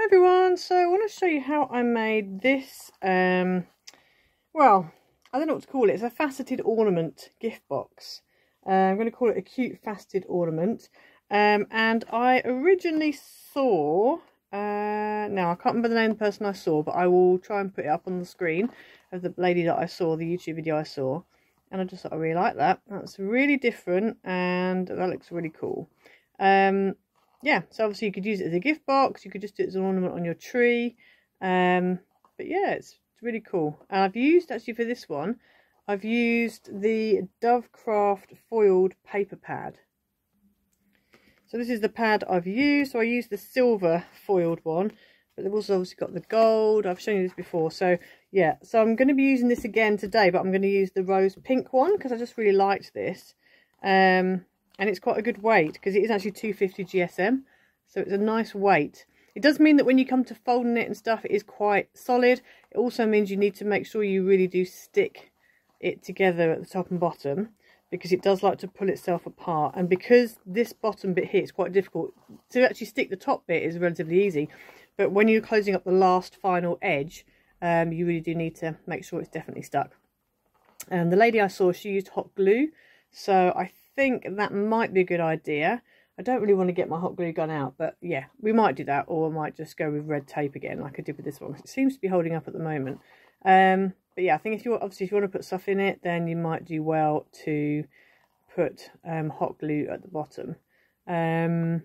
Everyone, so I want to show you how I made this, um, well, I don't know what to call it, it's a faceted ornament gift box. Uh, I'm going to call it a cute faceted ornament. Um, and I originally saw, uh, now I can't remember the name of the person I saw, but I will try and put it up on the screen of the lady that I saw, the YouTube video I saw. And I just thought I really like that. That's really different and that looks really cool. Um, yeah, so obviously you could use it as a gift box. You could just do it as an ornament on your tree. Um, but yeah, it's, really cool. And I've used, actually for this one, I've used the Dovecraft foiled paper pad. So this is the pad I've used. So I used the silver foiled one, but they've also obviously got the gold. I've shown you this before. So yeah, so I'm going to be using this again today, but I'm going to use the rose pink one because I just really liked this. Um, and it's quite a good weight because it is actually 250 GSM so it's a nice weight. It does mean that when you come to folding it and stuff it is quite solid. It also means you need to make sure you really do stick it together at the top and bottom because it does like to pull itself apart. And because this bottom bit here is quite difficult to actually stick the top bit is relatively easy. But when you're closing up the last final edge um, you really do need to make sure it's definitely stuck. And the lady I saw she used hot glue. So I think that might be a good idea. I don't really want to get my hot glue gun out, but yeah, we might do that, or I might just go with red tape again, like I did with this one. It seems to be holding up at the moment. Um, but yeah, I think if you obviously if you want to put stuff in it, then you might do well to put um, hot glue at the bottom. Um,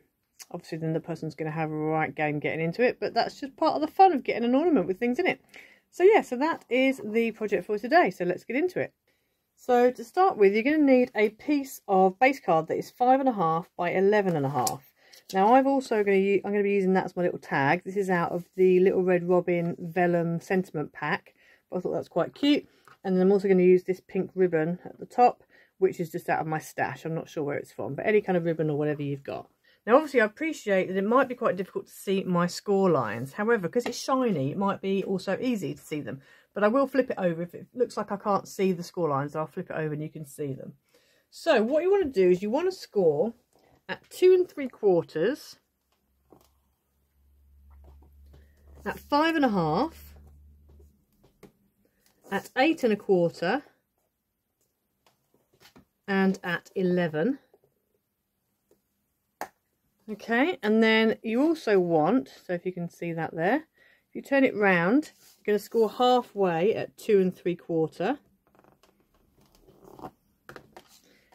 obviously, then the person's going to have a right game getting into it, but that's just part of the fun of getting an ornament with things in it. So yeah, so that is the project for today. So let's get into it. So to start with, you're going to need a piece of base card that is five and a half by eleven and a half. Now I've also going to I'm going to be using that as my little tag. This is out of the Little Red Robin Vellum Sentiment Pack. But I thought that's quite cute. And then I'm also going to use this pink ribbon at the top, which is just out of my stash. I'm not sure where it's from, but any kind of ribbon or whatever you've got. Now, obviously, I appreciate that it might be quite difficult to see my score lines. However, because it's shiny, it might be also easy to see them. But I will flip it over. If it looks like I can't see the score lines, I'll flip it over and you can see them. So what you want to do is you want to score at two and three quarters, at five and a half, at eight and a quarter, and at 11. Okay, and then you also want, so if you can see that there, if you turn it round, you're going to score halfway at two and three quarter.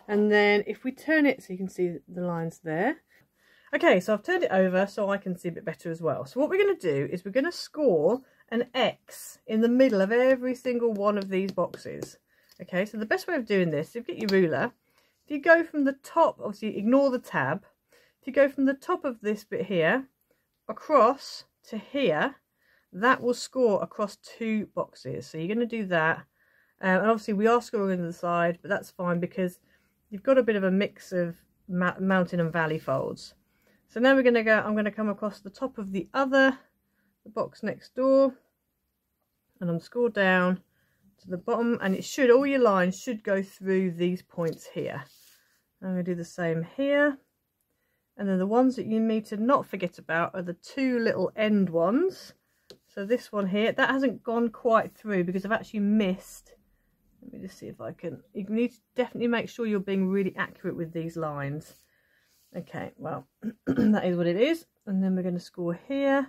And then if we turn it so you can see the lines there. Okay, so I've turned it over so I can see a bit better as well. So what we're going to do is we're going to score an X in the middle of every single one of these boxes. Okay, so the best way of doing this, if you get your ruler, if you go from the top, obviously ignore the tab, if you go from the top of this bit here across to here, that will score across two boxes. So you're going to do that. Um, and obviously we are scoring on the side, but that's fine because you've got a bit of a mix of mountain and valley folds. So now we're going to go, I'm going to come across the top of the other, the box next door, and I'm score down to the bottom, and it should, all your lines should go through these points here. I'm going to do the same here. And then the ones that you need to not forget about are the two little end ones. So this one here, that hasn't gone quite through because I've actually missed. Let me just see if I can. You need to definitely make sure you're being really accurate with these lines. Okay, well, that is what it is. And then we're going to score here,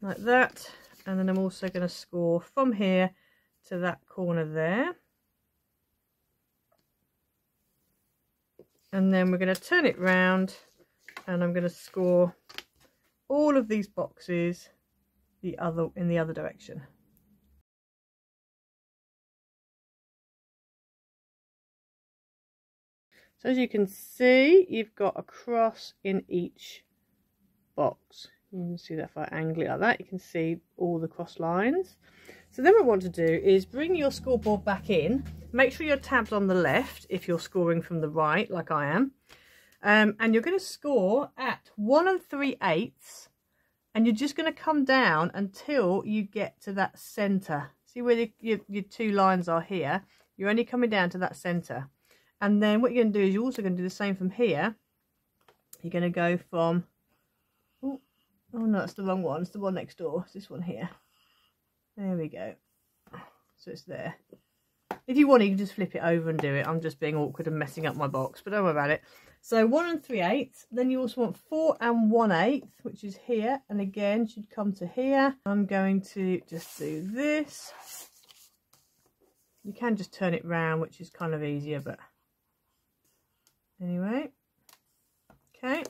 like that. And then I'm also going to score from here to that corner there. And then we're going to turn it round and I'm going to score all of these boxes the other in the other direction. So as you can see, you've got a cross in each box. You can see that if I angle it like that, you can see all the cross lines. So then what we want to do is bring your scoreboard back in. Make sure your tab's on the left if you're scoring from the right, like I am. Um, and you're going to score at 1 and 3 eighths and you're just going to come down until you get to that center see where the, your, your two lines are here you're only coming down to that center and then what you're going to do is you're also going to do the same from here you're going to go from oh, Oh no, that's the wrong one. It's the one next door. It's this one here. There we go. So it's there. If you want, you can just flip it over and do it. I'm just being awkward and messing up my box, but don't worry about it. So one and three eighths. Then you also want four and one eighth, which is here. And again, should come to here. I'm going to just do this. You can just turn it round, which is kind of easier, but anyway. Okay.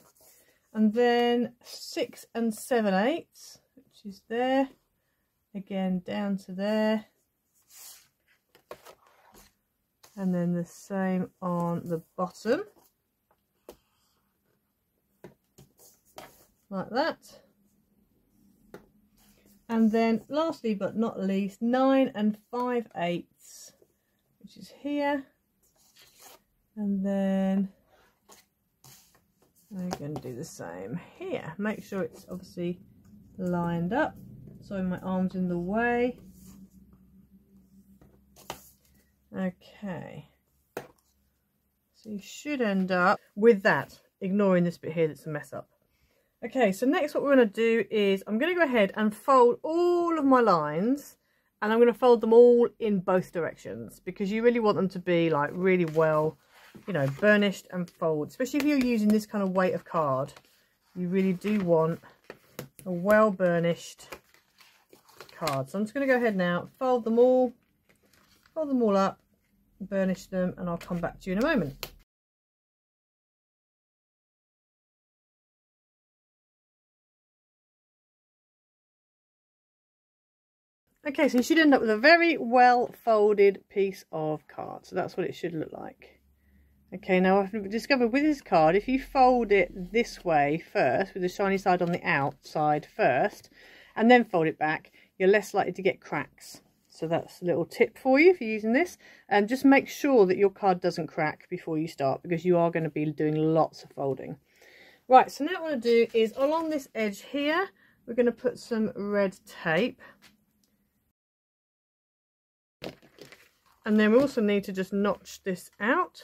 And then six and seven eighths, which is there. Again, down to there. And then the same on the bottom. Like that. And then lastly but not least, nine and five eighths, which is here. And then we're going to do the same here. Make sure it's obviously lined up. So my arm's in the way. Okay. So you should end up with that, ignoring this bit here that's a mess up. Okay, so next what we're going to do is I'm going to go ahead and fold all of my lines and I'm going to fold them all in both directions because you really want them to be like really well you know, burnished and fold. Especially if you're using this kind of weight of card, you really do want a well burnished card. So I'm just going to go ahead now, fold them all, fold them all up, burnish them, and I'll come back to you in a moment. Okay, so you should end up with a very well folded piece of card. So that's what it should look like. Okay, now I've discovered with this card, if you fold it this way first, with the shiny side on the outside first, and then fold it back, you're less likely to get cracks. So that's a little tip for you if you're using this. And just make sure that your card doesn't crack before you start, because you are going to be doing lots of folding. Right, so now what I want to do is along this edge here, we're going to put some red tape. And then we also need to just notch this out.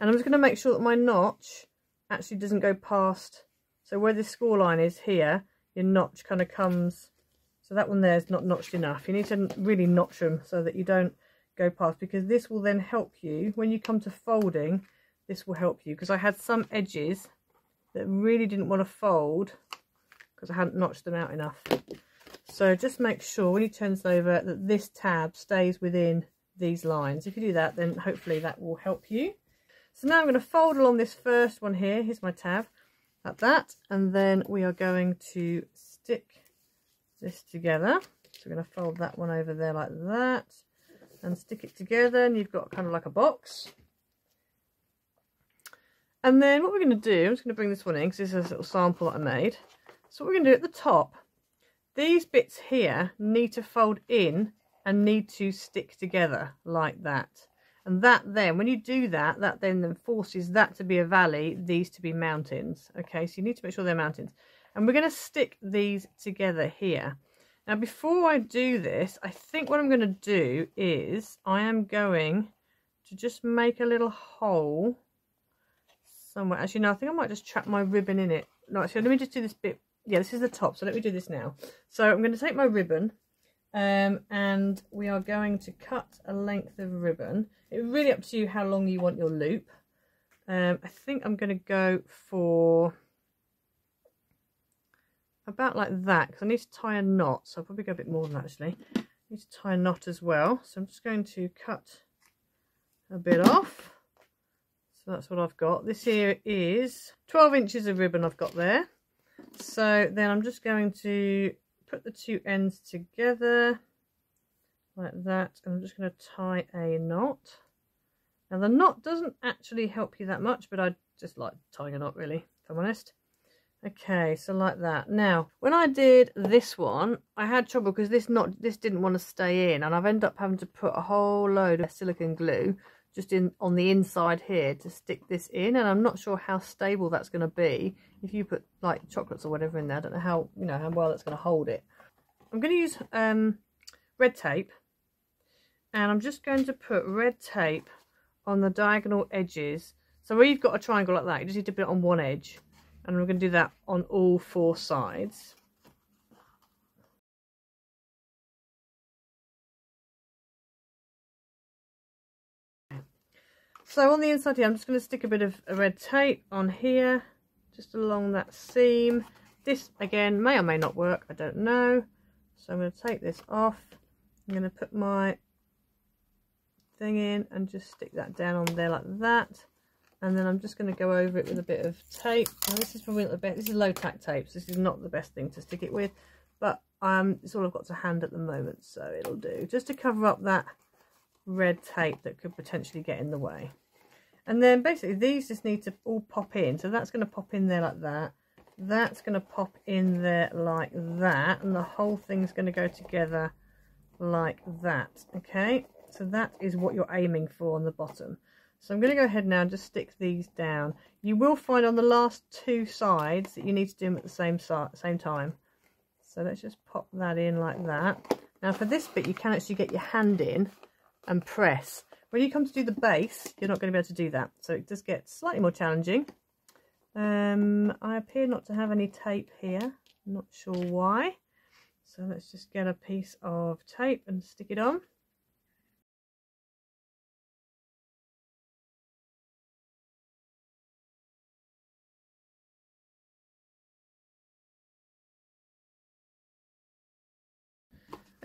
And I'm just going to make sure that my notch actually doesn't go past. So where this score line is here, your notch kind of comes. So that one there is not notched enough. You need to really notch them so that you don't go past because this will then help you when you come to folding. This will help you because I had some edges that really didn't want to fold because I hadn't notched them out enough. So just make sure when you turn this over that this tab stays within these lines. If you do that, then hopefully that will help you. So now I'm going to fold along this first one here. Here's my tab at that. And then we are going to stick this together. So we're going to fold that one over there like that and stick it together. And you've got kind of like a box. And then what we're going to do, I'm just going to bring this one in because this is a little sample that I made. So what we're going to do at the top, these bits here need to fold in and need to stick together like that. And that then, when you do that, that then forces that to be a valley, these to be mountains. Okay, so you need to make sure they're mountains. And we're going to stick these together here. Now, before I do this, I think what I'm going to do is I am going to just make a little hole somewhere. Actually, no, I think I might just trap my ribbon in it. No, actually, let me just do this bit. Yeah, this is the top, so let me do this now. So I'm going to take my ribbon um, and we are going to cut a length of ribbon. It's really up to you how long you want your loop. Um, I think I'm going to go for about like that because I need to tie a knot. So I'll probably go a bit more than that actually. I need to tie a knot as well. So I'm just going to cut a bit off. So that's what I've got. This here is 12 inches of ribbon I've got there. So then I'm just going to put the two ends together like that and I'm just going to tie a knot. Now the knot doesn't actually help you that much but I just like tying a knot really if I'm honest. Okay, so like that. Now, when I did this one, I had trouble because this knot, this didn't want to stay in, and I've ended up having to put a whole load of silicone glue just in on the inside here to stick this in and I'm not sure how stable that's going to be if you put like chocolates or whatever in there I don't know how you know how well that's going to hold it I'm going to use um, red tape and I'm just going to put red tape on the diagonal edges. So where you've got a triangle like that, you just need to put it on one edge. And we're going to do that on all four sides. So on the inside here, I'm just going to stick a bit of red tape on here, just along that seam. This, again, may or may not work, I don't know. So I'm going to take this off. I'm going to put my thing in and just stick that down on there like that. And then I'm just going to go over it with a bit of tape. Now this is probably the best, this is low tack tape, so this is not the best thing to stick it with. But um, it's all I've got to hand at the moment, so it'll do. Just to cover up that red tape that could potentially get in the way. And then basically these just need to all pop in. So that's going to pop in there like that. That's going to pop in there like that. And the whole thing's going to go together like that. Okay, so that is what you're aiming for on the bottom. So I'm going to go ahead now and just stick these down. You will find on the last two sides that you need to do them at the same, same time. So let's just pop that in like that. Now for this bit you can actually get your hand in and press. When you come to do the base, you're not going to be able to do that. So it does get slightly more challenging. Um, I appear not to have any tape here. not sure why. So let's just get a piece of tape and stick it on.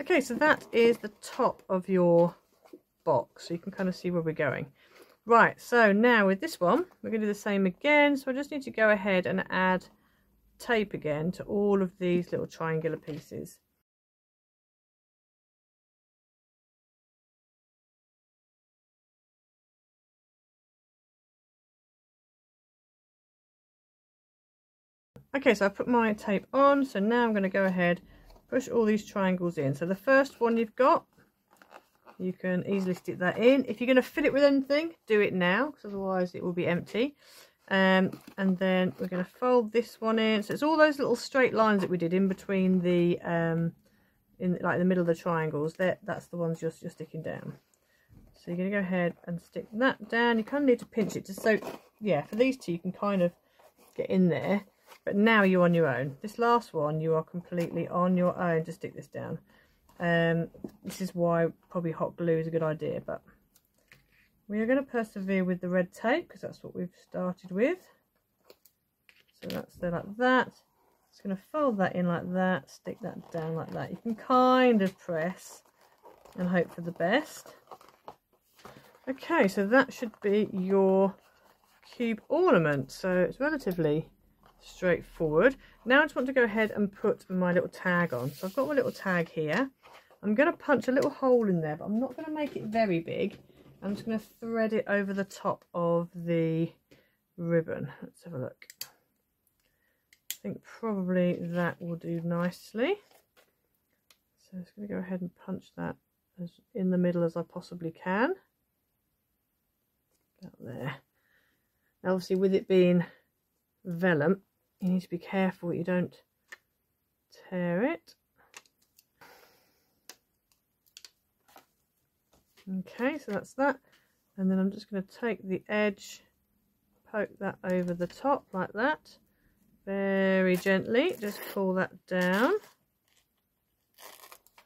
Okay, so that is the top of your box so you can kind of see where we're going. Right so now with this one we're going to do the same again. So I just need to go ahead and add tape again to all of these little triangular pieces. Okay, so I put my tape on, so now I'm going to go ahead, push all these triangles in. So the first one you've got you can easily stick that in. If you're going to fill it with anything, do it now, because otherwise it will be empty. Um, and then we're going to fold this one in. So it's all those little straight lines that we did in between the, um, in like the middle of the triangles. That that's the ones you're, you're sticking down. So you're going to go ahead and stick that down. You kind of need to pinch it just so, yeah, for these two you can kind of get in there. But now you're on your own. This last one, you are completely on your own to stick this down. Um, this is why probably hot glue is a good idea, but we are going to persevere with the red tape because that's what we've started with. So that's there like that. Just going to fold that in like that, stick that down like that. You can kind of press and hope for the best. Okay, so that should be your cube ornament. So it's relatively straightforward. Now I just want to go ahead and put my little tag on. So I've got my little tag here. I'm going to punch a little hole in there, but I'm not going to make it very big. I'm just going to thread it over the top of the ribbon. Let's have a look. I think probably that will do nicely. So I'm just going to go ahead and punch that as in the middle as I possibly can. There. Now obviously with it being vellum, you need to be careful you don't tear it. Okay, so that's that. And then I'm just going to take the edge, poke that over the top like that. Very gently, just pull that down.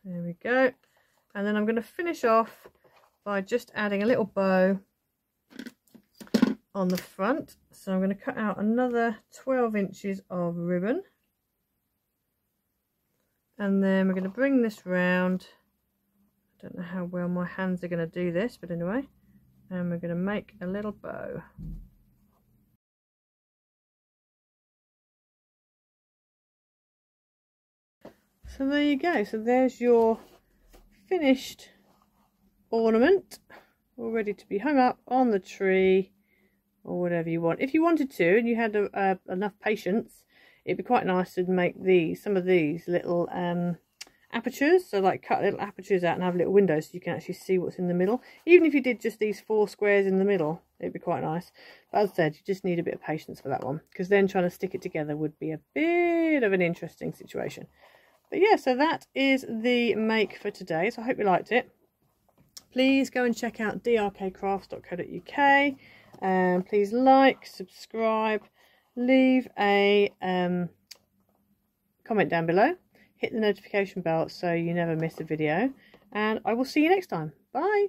There we go. And then I'm going to finish off by just adding a little bow on the front. So I'm going to cut out another 12 inches of ribbon. And then we're going to bring this round I don't know how well my hands are going to do this, but anyway. And we're going to make a little bow. So there you go. So there's your finished ornament all ready to be hung up on the tree or whatever you want. If you wanted to and you had a, enough patience, it'd be quite nice to make these, some of these little um, apertures. So like cut little apertures out and have little windows so you can actually see what's in the middle. Even if you did just these four squares in the middle it'd be quite nice. But as I said you just need a bit of patience for that one because then trying to stick it together would be a bit of an interesting situation. But yeah so that is the make for today. So I hope you liked it. Please go and check out drkcrafts.co.uk um, please like, subscribe, leave a um, comment down below, hit the notification bell so you never miss a video, and I will see you next time. Bye!